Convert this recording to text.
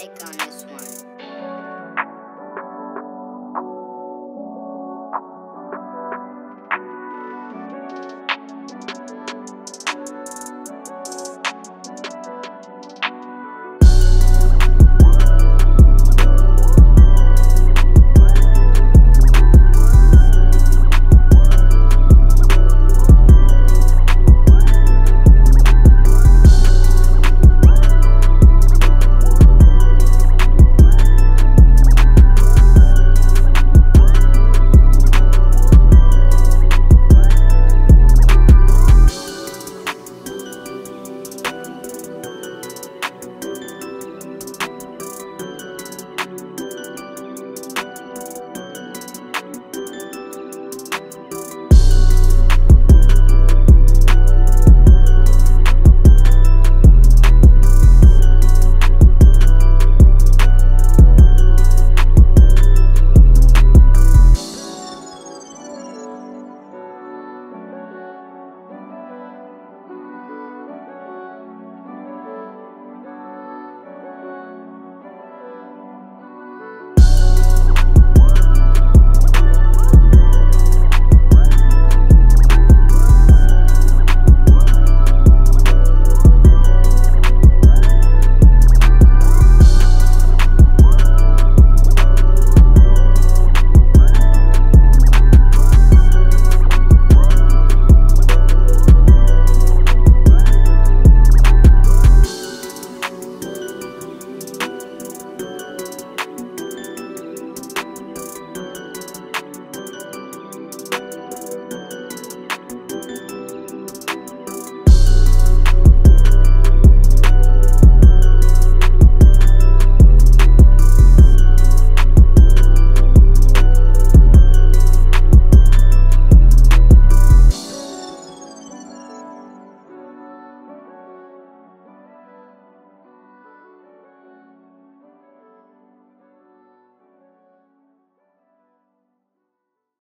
click on this